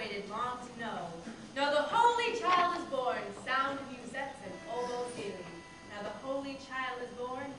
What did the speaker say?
waited long to know. Now the holy child is born, sound of musettes and oboe ceiling. Now the holy child is born,